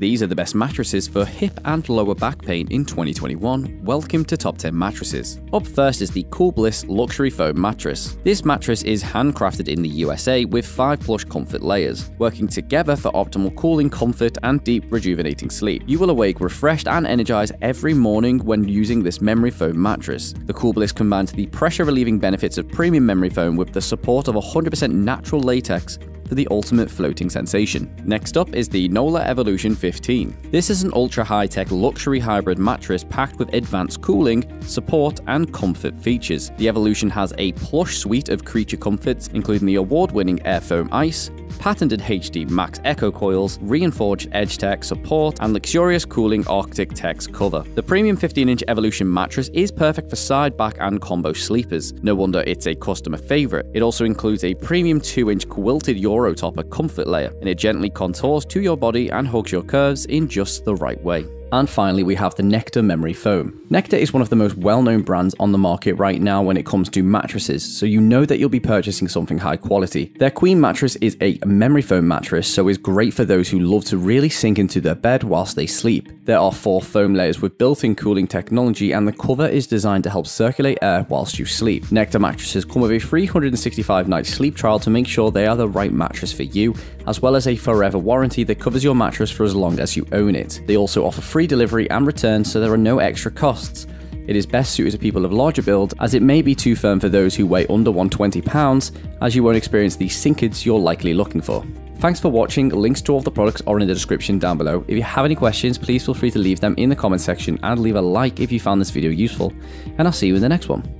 These are the best mattresses for hip and lower back pain in 2021. Welcome to Top 10 Mattresses. Up first is the Cool Bliss Luxury Foam Mattress. This mattress is handcrafted in the USA with five plush comfort layers, working together for optimal cooling, comfort, and deep rejuvenating sleep. You will awake refreshed and energized every morning when using this memory foam mattress. The Cool Bliss combines the pressure relieving benefits of premium memory foam with the support of 100% natural latex for the ultimate floating sensation. Next up is the Nolah Evolution 15. This is an ultra high tech luxury hybrid mattress packed with advanced cooling, support, and comfort features. The Evolution has a plush suite of creature comforts, including the award winning Airfoam Ice, patented HD Max Echo coils, reinforced Edge Tech support, and luxurious cooling Arctic Tex cover. The premium 15 inch Evolution mattress is perfect for side, back, and combo sleepers. No wonder it's a customer favorite. It also includes a premium 2 inch quilted Euro topper comfort layer, and it gently contours to your body and hugs your curves in just the right way. And finally, we have the Nectar Memory Foam. Nectar is one of the most well known brands on the market right now when it comes to mattresses, so you know that you'll be purchasing something high quality. Their Queen mattress is a memory foam mattress, so is great for those who love to really sink into their bed whilst they sleep. There are four foam layers with built in cooling technology, and the cover is designed to help circulate air whilst you sleep. Nectar mattresses come with a 365 night sleep trial to make sure they are the right mattress for you, as well as a forever warranty that covers your mattress for as long as you own it. They also offer free delivery and return, so there are no extra costs. It is best suited to people of larger build, as it may be too firm for those who weigh under 120 pounds, as you won't experience the sinkage you're likely looking for. Thanks for watching. Links to all of the products are in the description down below. If you have any questions, please feel free to leave them in the comment section and leave a like if you found this video useful. And I'll see you in the next one.